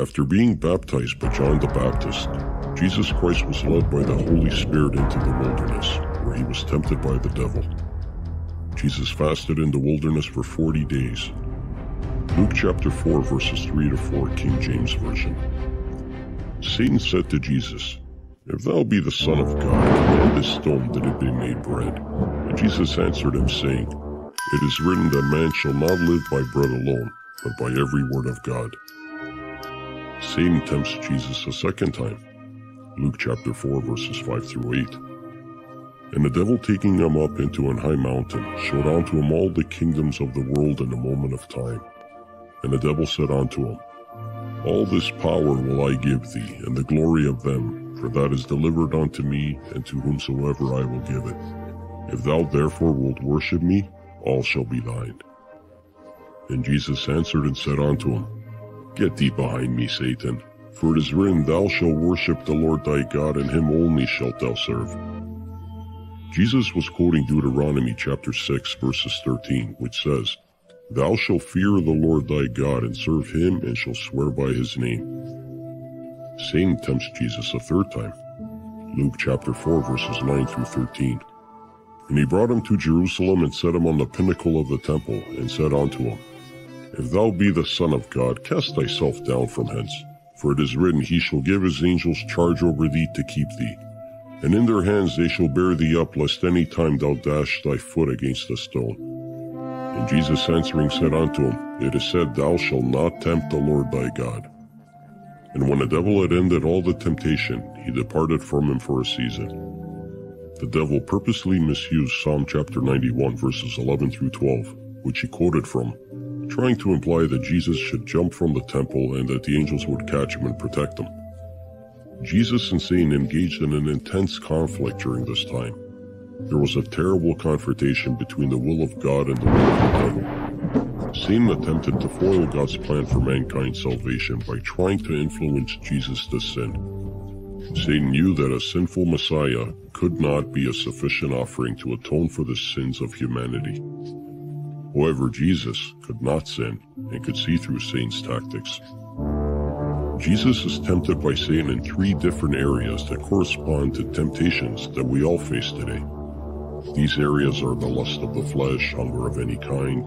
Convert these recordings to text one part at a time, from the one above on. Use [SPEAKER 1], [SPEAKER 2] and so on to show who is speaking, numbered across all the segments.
[SPEAKER 1] After being baptized by John the Baptist, Jesus Christ was led by the Holy Spirit into the wilderness, where he was tempted by the devil. Jesus fasted in the wilderness for 40 days. Luke chapter 4, verses 3 to 4, King James Version. Satan said to Jesus, If thou be the Son of God, command this stone that it be made bread. And Jesus answered him, saying, It is written that man shall not live by bread alone, but by every word of God. Satan tempts Jesus a second time. Luke chapter 4, verses 5 through 8. And the devil taking him up into an high mountain, showed unto him all the kingdoms of the world in a moment of time. And the devil said unto him, All this power will I give thee, and the glory of them, for that is delivered unto me, and to whomsoever I will give it. If thou therefore wilt worship me, all shall be thine. And Jesus answered and said unto him, Get thee behind me, Satan, for it is written, Thou shalt worship the Lord thy God, and him only shalt thou serve. Jesus was quoting Deuteronomy chapter 6, verses 13, which says, Thou shalt fear the Lord thy God, and serve him, and shalt swear by his name. Satan tempts Jesus a third time. Luke chapter 4, verses 9 through 13. And he brought him to Jerusalem, and set him on the pinnacle of the temple, and said unto him, if thou be the Son of God, cast thyself down from hence. For it is written, He shall give his angels charge over thee to keep thee. And in their hands they shall bear thee up, lest any time thou dash thy foot against a stone. And Jesus answering said unto him, It is said, Thou shalt not tempt the Lord thy God. And when the devil had ended all the temptation, he departed from him for a season. The devil purposely misused Psalm chapter 91, verses 11 through 12, which he quoted from, trying to imply that Jesus should jump from the temple and that the angels would catch him and protect him. Jesus and Satan engaged in an intense conflict during this time. There was a terrible confrontation between the will of God and the will of the devil. Satan attempted to foil God's plan for mankind's salvation by trying to influence Jesus to sin. Satan knew that a sinful Messiah could not be a sufficient offering to atone for the sins of humanity. However, Jesus could not sin and could see through Satan's tactics. Jesus is tempted by Satan in three different areas that correspond to temptations that we all face today. These areas are the lust of the flesh, hunger of any kind,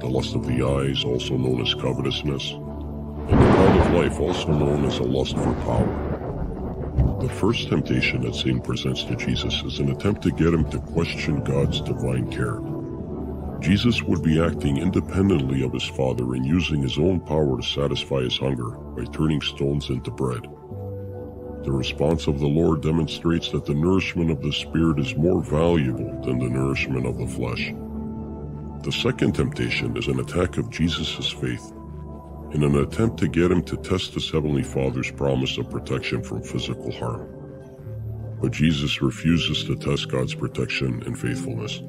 [SPEAKER 1] the lust of the eyes, also known as covetousness, and the pride of life, also known as a lust for power. The first temptation that Satan presents to Jesus is an attempt to get him to question God's divine care. Jesus would be acting independently of his Father and using his own power to satisfy his hunger by turning stones into bread. The response of the Lord demonstrates that the nourishment of the Spirit is more valuable than the nourishment of the flesh. The second temptation is an attack of Jesus' faith in an attempt to get him to test his Heavenly Father's promise of protection from physical harm. But Jesus refuses to test God's protection and faithfulness.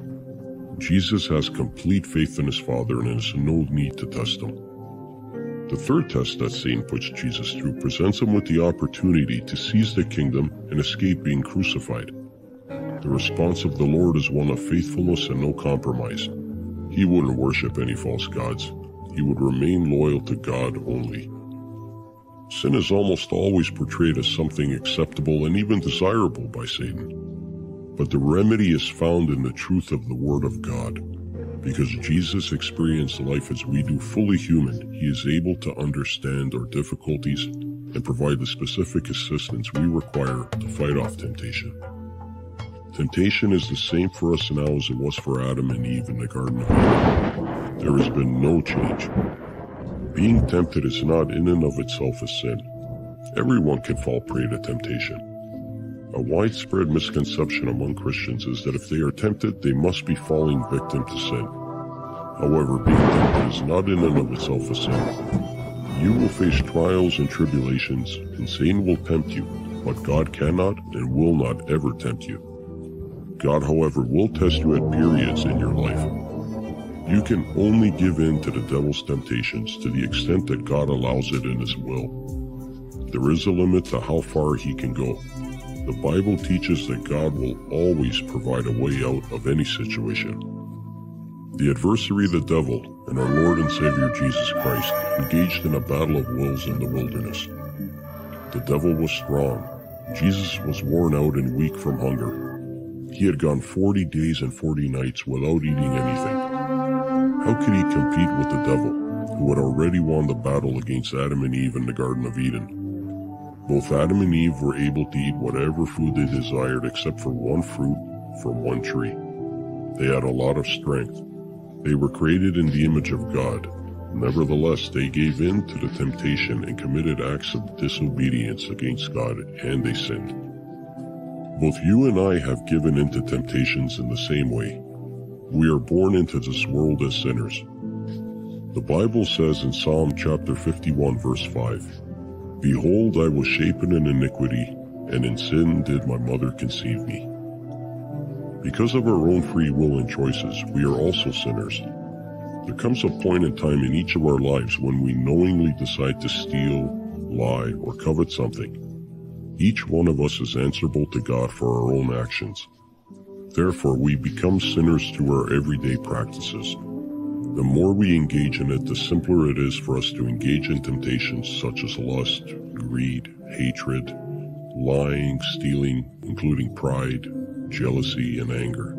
[SPEAKER 1] Jesus has complete faith in his Father and has no need to test him. The third test that Satan puts Jesus through presents him with the opportunity to seize the kingdom and escape being crucified. The response of the Lord is one of faithfulness and no compromise. He wouldn't worship any false gods. He would remain loyal to God only. Sin is almost always portrayed as something acceptable and even desirable by Satan. But the remedy is found in the truth of the Word of God. Because Jesus experienced life as we do fully human, he is able to understand our difficulties and provide the specific assistance we require to fight off temptation. Temptation is the same for us now as it was for Adam and Eve in the Garden of Eden. There has been no change. Being tempted is not in and of itself a sin. Everyone can fall prey to temptation. A widespread misconception among Christians is that if they are tempted, they must be falling victim to sin. However, being tempted is not in and of itself a sin. You will face trials and tribulations, and Satan will tempt you, but God cannot and will not ever tempt you. God, however, will test you at periods in your life. You can only give in to the devil's temptations to the extent that God allows it in his will. There is a limit to how far he can go, the Bible teaches that God will always provide a way out of any situation. The adversary, the devil, and our Lord and Savior Jesus Christ engaged in a battle of wills in the wilderness. The devil was strong. Jesus was worn out and weak from hunger. He had gone 40 days and 40 nights without eating anything. How could he compete with the devil, who had already won the battle against Adam and Eve in the Garden of Eden? Both Adam and Eve were able to eat whatever food they desired except for one fruit from one tree. They had a lot of strength, they were created in the image of God. Nevertheless, they gave in to the temptation and committed acts of disobedience against God, and they sinned. Both you and I have given in to temptations in the same way. We are born into this world as sinners. The Bible says in Psalm chapter 51 verse 5, Behold, I was shapen in iniquity, and in sin did my mother conceive me. Because of our own free will and choices, we are also sinners. There comes a point in time in each of our lives when we knowingly decide to steal, lie, or covet something. Each one of us is answerable to God for our own actions. Therefore, we become sinners through our everyday practices. The more we engage in it, the simpler it is for us to engage in temptations such as lust, greed, hatred, lying, stealing, including pride, jealousy, and anger.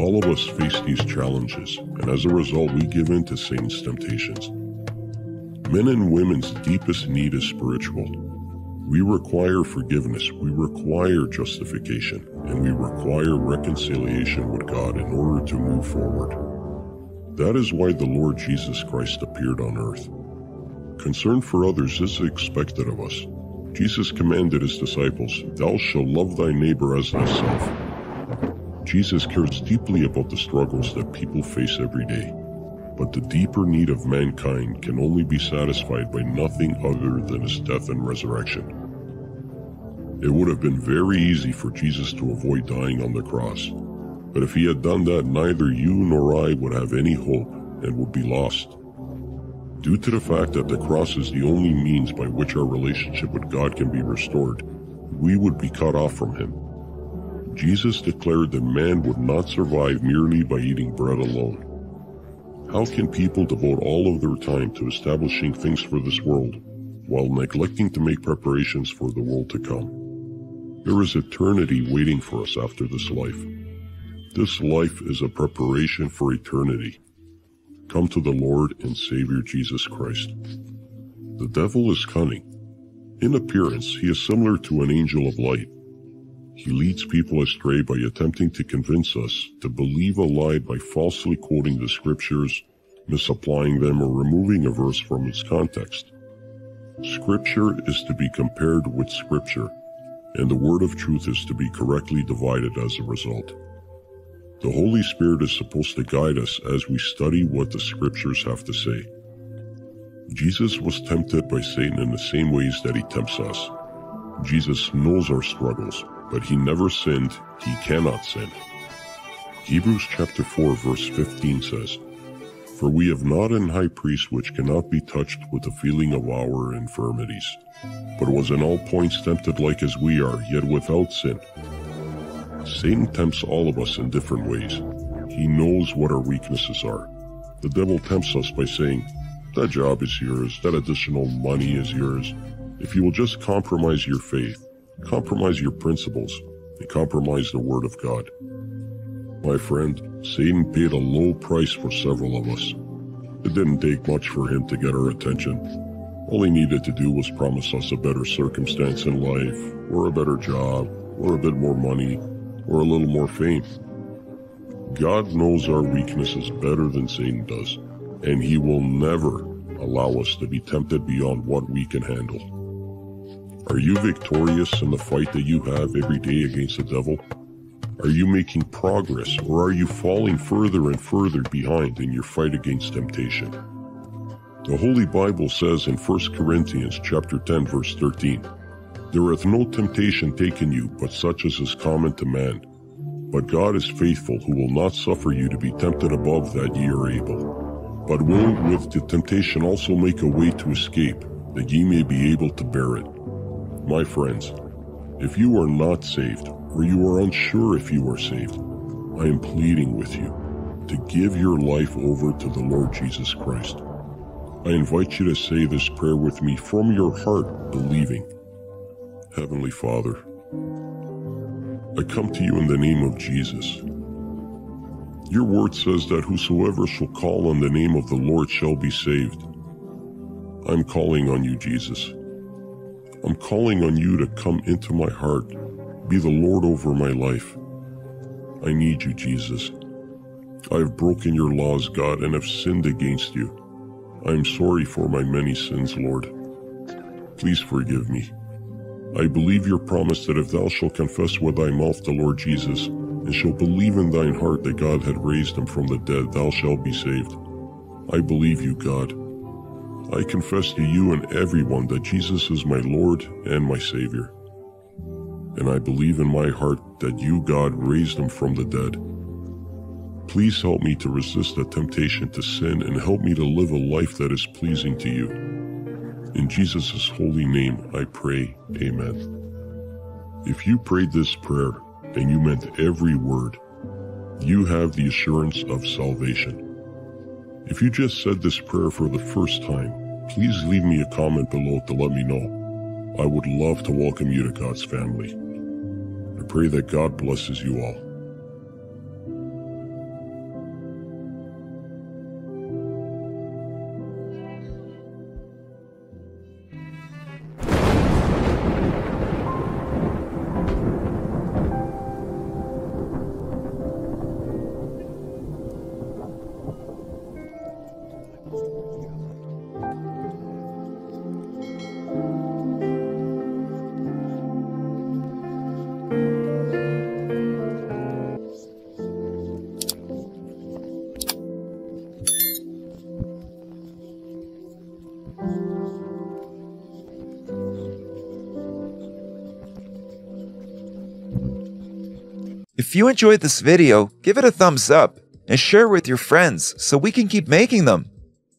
[SPEAKER 1] All of us face these challenges, and as a result, we give in to Satan's temptations. Men and women's deepest need is spiritual. We require forgiveness, we require justification, and we require reconciliation with God in order to move forward. That is why the Lord Jesus Christ appeared on earth. Concern for others is expected of us, Jesus commanded his disciples, Thou shalt love thy neighbor as thyself. Jesus cares deeply about the struggles that people face every day, but the deeper need of mankind can only be satisfied by nothing other than his death and resurrection. It would have been very easy for Jesus to avoid dying on the cross, but if he had done that, neither you nor I would have any hope and would be lost. Due to the fact that the cross is the only means by which our relationship with God can be restored, we would be cut off from Him. Jesus declared that man would not survive merely by eating bread alone. How can people devote all of their time to establishing things for this world while neglecting to make preparations for the world to come? There is eternity waiting for us after this life. This life is a preparation for eternity. Come to the Lord and Savior Jesus Christ. The devil is cunning. In appearance, he is similar to an angel of light. He leads people astray by attempting to convince us to believe a lie by falsely quoting the scriptures, misapplying them, or removing a verse from its context. Scripture is to be compared with scripture, and the word of truth is to be correctly divided as a result. The Holy Spirit is supposed to guide us as we study what the scriptures have to say. Jesus was tempted by Satan in the same ways that he tempts us. Jesus knows our struggles, but he never sinned, he cannot sin. Hebrews chapter 4 verse 15 says, For we have not an high priest which cannot be touched with the feeling of our infirmities, but was in all points tempted like as we are, yet without sin. Satan tempts all of us in different ways. He knows what our weaknesses are. The devil tempts us by saying, that job is yours, that additional money is yours. If you will just compromise your faith, compromise your principles, and compromise the Word of God. My friend, Satan paid a low price for several of us. It didn't take much for him to get our attention. All he needed to do was promise us a better circumstance in life, or a better job, or a bit more money, or a little more fame. God knows our weaknesses better than Satan does, and he will never allow us to be tempted beyond what we can handle. Are you victorious in the fight that you have every day against the devil? Are you making progress or are you falling further and further behind in your fight against temptation? The Holy Bible says in 1 Corinthians chapter 10 verse 13, there hath no temptation taken you, but such as is common to man. But God is faithful, who will not suffer you to be tempted above that ye are able, but will with the temptation also make a way to escape, that ye may be able to bear it. My friends, if you are not saved, or you are unsure if you are saved, I am pleading with you. to give your life over to the Lord Jesus Christ. I invite you to say this prayer with me from your heart, believing. Heavenly Father, I come to you in the name of Jesus. Your word says that whosoever shall call on the name of the Lord shall be saved. I'm calling on you, Jesus. I'm calling on you to come into my heart, be the Lord over my life. I need you, Jesus. I have broken your laws, God, and have sinned against you. I am sorry for my many sins, Lord. Please forgive me. I believe your promise that if thou shalt confess with thy mouth the Lord Jesus, and shalt believe in thine heart that God had raised him from the dead, thou shalt be saved. I believe you, God. I confess to you and everyone that Jesus is my Lord and my Savior. And I believe in my heart that you, God, raised him from the dead. Please help me to resist the temptation to sin and help me to live a life that is pleasing to you. In Jesus' holy name I pray, Amen. If you prayed this prayer and you meant every word, you have the assurance of salvation. If you just said this prayer for the first time, please leave me a comment below to let me know. I would love to welcome you to God's family. I pray that God blesses you all.
[SPEAKER 2] If you enjoyed this video, give it a thumbs up and share with your friends so we can keep making them.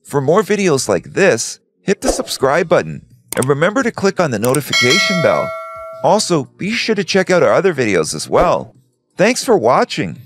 [SPEAKER 2] For more videos like this, hit the subscribe button and remember to click on the notification bell. Also, be sure to check out our other videos as well. Thanks for watching.